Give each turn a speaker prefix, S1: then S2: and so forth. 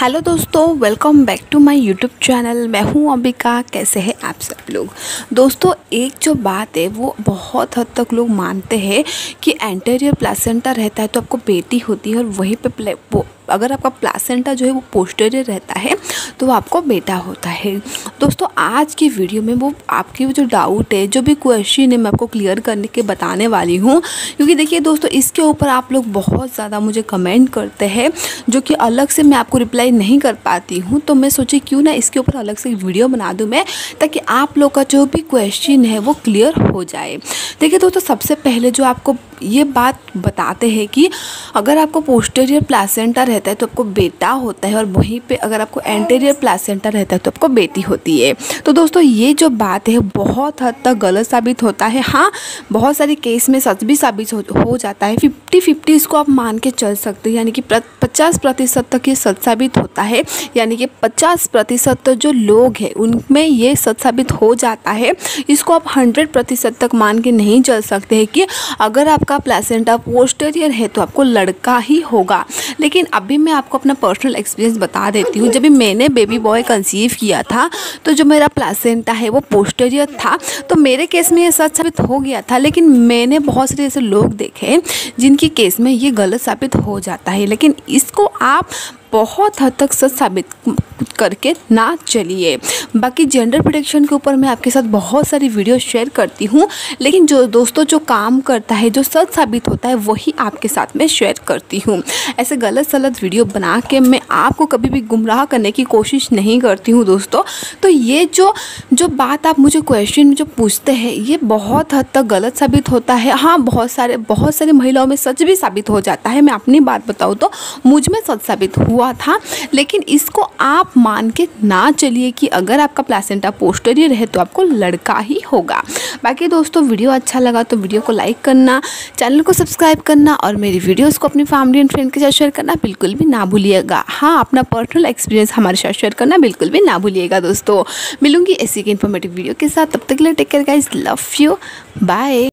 S1: Hello दोस्तों welcome back to my YouTube channel मैं हूँ अंबिका, कैसे हैं आप सब लोग? दोस्तों, एक जो बात है, वो बहुत हद तक लोग मानते हैं कि एंटेरियर प्लासेंटा रहता है तो आपको बेटी होती है और वहीं पे अगर आपका प्लासेंटा जो है, वो पोस्टेरियर रहता है तो आपको बेटा होता है। दोस्तों, आज की वीडियो में वो आपकी जो डाउट है, जो भी क्वेश्चन है, मैं आपको क्लियर करने के बताने वाली हूँ। क्योंकि देखिए दोस्तों, इसके ऊपर आप लोग बहुत ज़्यादा मुझे कमेंट करते हैं, जो कि अलग से मैं आपको रिप्लाई नहीं कर पाती हूँ तो मैं सोची क्यों ना इसके ऊपर अलग से वीडियो बना दूँ मैं, ताकि आप लोग का जो भी क्वेश्चन है वो क्लियर हो जाए। देखिए दोस्तों, सबसे पहले जो आपको ये बात बताते हैं कि अगर आपको पोस्टेरियर प्लासेंटा रहता है तो आपको बेटा होता है और वहीं पे अगर आपको एंटेरियर प्लासेंटा रहता है तो आपको बेटी होती है। तो दोस्तों ये जो बात है बहुत हद तक गलत साबित होता है। हाँ बहुत सारे केस में सच भी साबित हो, जाता है। फिफ्टी फिफ्टी इसको आप मान के चल सकते हैं यानी कि पचास प्रतिशत तक ये सच साबित होता है। यानी कि पचास प्रतिशत जो लोग हैं उनमें ये सच साबित हो जाता है। इसको आप हंड्रेड प्रतिशत तक मान के नहीं चल सकते हैं कि अगर आप आपका प्लेसेंटा पोस्टेरियर है तो आपको लड़का ही होगा। लेकिन अभी मैं आपको अपना पर्सनल एक्सपीरियंस बता देती हूँ। जब भी मैंने बेबी बॉय कंसीव किया था तो जो मेरा प्लेसेंटा है, वो पोस्टेरियर था। तो मेरे केस में ये सच साबित हो गया था, लेकिन मैंने बहुत सारे ऐसे लोग देखे, जिनके केस में ये गलत साबित हो जाता है। लेकिन इसको आप बहुत हद तक सच साबित करके ना चलिए। बाकी जेंडर प्रोटेक्शन के ऊपर मैं आपके साथ बहुत सारी वीडियो शेयर करती हूँ, लेकिन जो दोस्तों जो काम करता है, जो सच साबित होता है, वही आपके साथ में शेयर करती हूँ। ऐसे गलत सलत वीडियो बना के मैं आपको कभी भी गुमराह करने की कोशिश नहीं करती हूँ दोस्तों। तो ये जो जो बात आप मुझे क्वेश्चन जो पूछते हैं, ये बहुत हद तक गलत साबित होता है। हाँ बहुत सारे, बहुत सारी महिलाओं में सच भी साबित हो जाता है। मैं अपनी बात बताऊँ तो मुझमें सच साबित हुआ था। लेकिन इसको आप मान के ना चलिए कि अगर आपका प्लासेंटा पोस्टरियर है तो आपको लड़का ही होगा। बाकी दोस्तों, वीडियो अच्छा लगा तो वीडियो को लाइक करना चैनल को सब्सक्राइब करना और मेरी वीडियोस को अपनी फैमिली एंड फ्रेंड के साथ शेयर करना बिल्कुल भी ना भूलिएगा। हाँ अपना पर्सनल एक्सपीरियंस हमारे साथ शेयर करना बिल्कुल भी ना भूलिएगा दोस्तों। मिलूँगी ऐसी इन्फॉर्मेटिव वीडियो के साथ। तब तक के लिए take care guys love you bye